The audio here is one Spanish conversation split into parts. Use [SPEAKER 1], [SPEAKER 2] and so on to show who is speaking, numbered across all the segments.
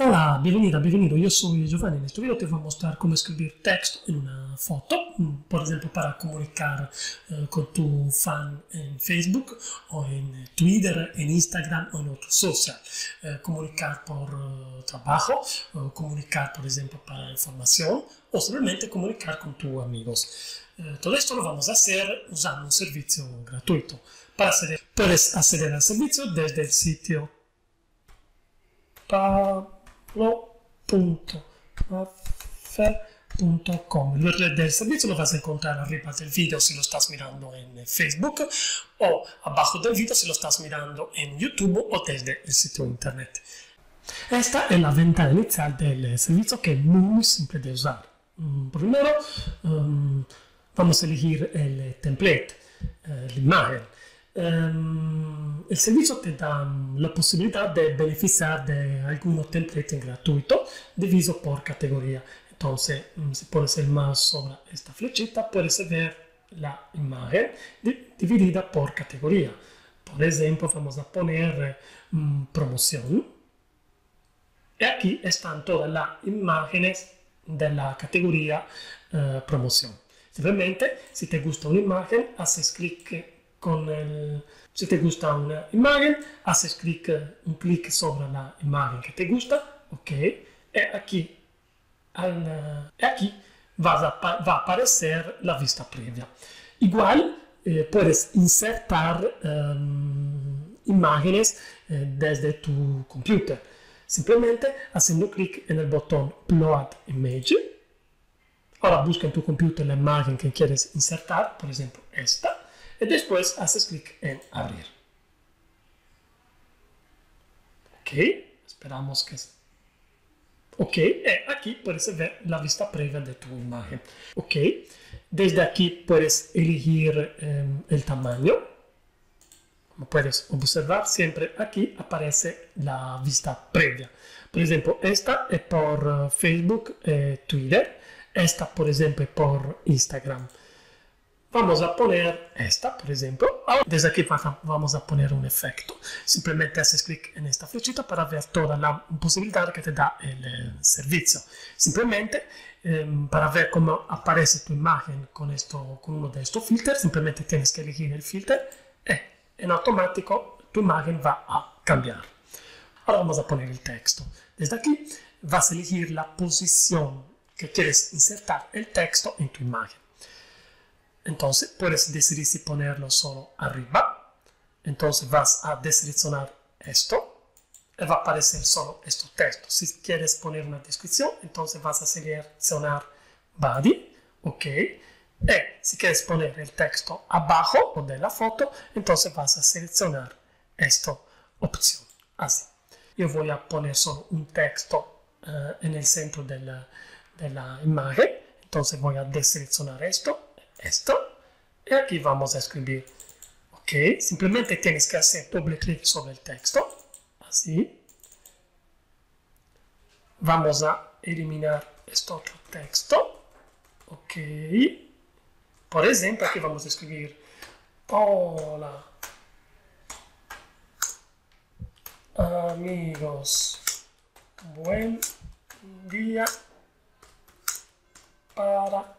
[SPEAKER 1] Hola, bienvenida, bienvenido. Yo soy Giovanni. En este video te voy a mostrar cómo escribir texto en una foto, mm, por ejemplo, para comunicar eh, con tu fan en Facebook o en Twitter, en Instagram o en otro social. Eh, comunicar por eh, trabajo, comunicar, por ejemplo, para información o simplemente comunicar con tus amigos. todo esto lo vamos a hacer usando un servicio gratuito. Para acceder, puedes acceder al servicio desde el sitio lo.affair.com. El URL del servicio lo vas a encontrar arriba del video si lo estás mirando en Facebook o abajo del video si lo estás mirando en YouTube o desde el sitio internet. Esta es la ventana inicial del servicio que es muy simple de usar. Mm, primero um, vamos a elegir el template, eh, la imagen. Um, el servicio te da la posibilidad de beneficiar de algunos templates gratuitos diviso por categoría. Entonces, um, si pones el mouse sobre esta flechita, puedes ver la imagen dividida por categoría. Por ejemplo, vamos a poner um, promoción. Y aquí están todas las imágenes de la categoría uh, promoción. Simplemente, si te gusta una imagen, haces clic con el, si te gusta una imagen, haces un clic sobre la imagen que te gusta, ok, y aquí, al, aquí vas a, va a aparecer la vista previa. Igual eh, puedes insertar um, imágenes eh, desde tu computer, simplemente haciendo clic en el botón Upload Image. Ahora busca en tu computer la imagen que quieres insertar, por ejemplo esta y después haces clic en abrir. Ok, esperamos que... Ok, y aquí puedes ver la vista previa de tu imagen. Ok, desde aquí puedes elegir em, el tamaño. Como puedes observar, siempre aquí aparece la vista previa. Por ejemplo, esta es por eh, Facebook eh, Twitter. Esta, por ejemplo, por Instagram. Vamos a poner esta, por ejemplo. Desde aquí vamos a poner un efecto. Simplemente haces clic en esta flechita para ver toda la posibilidad que te da el eh, servicio. Simplemente em, para ver cómo aparece tu imagen con, esto, con uno de estos filtros, simplemente tienes que elegir el filtro y en automático tu imagen va a cambiar. Ahora vamos a poner el texto. Desde aquí vas a elegir la posición que quieres insertar el texto en tu imagen. Entonces puedes decidir si ponerlo solo arriba. Entonces vas a deseleccionar esto y va a aparecer solo este texto. Si quieres poner una descripción, entonces vas a seleccionar body, ok. Y si quieres poner el texto abajo de la foto, entonces vas a seleccionar esta opción, así. Yo voy a poner solo un texto eh, en el centro de la, de la imagen, entonces voy a deseleccionar esto esto. Y aquí vamos a escribir. Ok, simplemente tienes que hacer doble clic sobre el texto. Así. Vamos a eliminar este otro texto. Ok. Por ejemplo, aquí vamos a escribir Hola. Amigos. Buen día para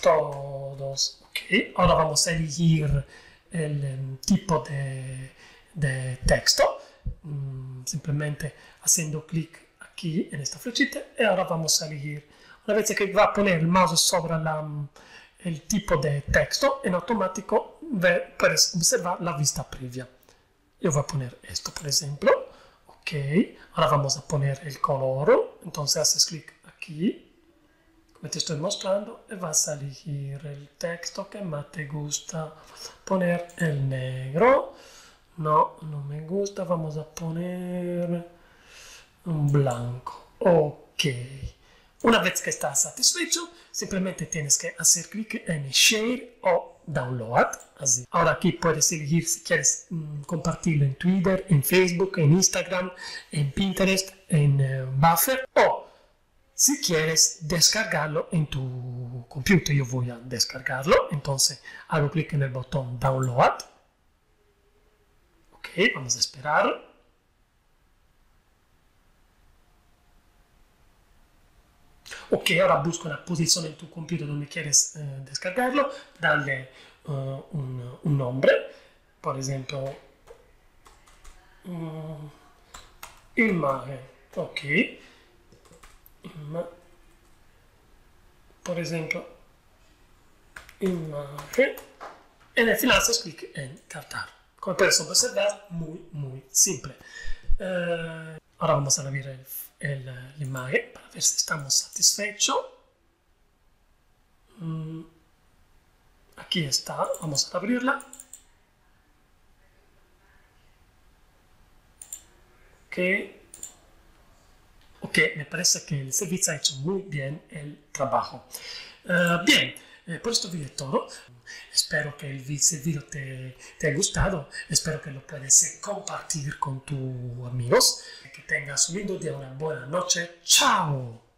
[SPEAKER 1] todos. Ok, ahora vamos a elegir el em, tipo de, texto, mm, simplemente haciendo clic aquí en esta flechita y ahora vamos a elegir, una vez que va a poner el mouse sobre la, mm, el tipo de texto, en automático puedes observar la vista previa. Yo voy a poner esto, por ejemplo. Ok, ahora vamos a poner el color, entonces haces clic aquí te estoy mostrando vas a elegir el texto que más te gusta. Poner el negro. No, no me gusta. Vamos a poner un blanco. Ok. Una vez que estás satisfecho, simplemente tienes que hacer clic en Share o Download. Así. Ahora aquí puedes elegir si quieres mm, compartirlo en Twitter, en Facebook, en Instagram, en Pinterest, en eh, Buffer o si quieres descargarlo en tu computer, yo voy a descargarlo. Entonces hago clic en el botón Download. Ok, vamos a esperar. Ok, ahora busca una posición en tu computer donde quieres eh, descargarlo, dale un, un, nombre, por ejemplo, um, imagen, ok, Ima por ejemplo, imagen, en el final haces clic en cartar. Como puedes observar, muy, muy simple. Uh, ahora vamos a abrir el el, la imagen para ver si estamos satisfechos. Mm, aquí está, vamos a abrirla. Ok. Ok, me parece que el servicio ha hecho muy bien el trabajo. Uh, bien, eh, por esto video es todo. Espero que el video te, te haya gustado. Espero que lo puedas compartir con tus amigos. Que tengas un lindo día, una buena noche. ¡Chao!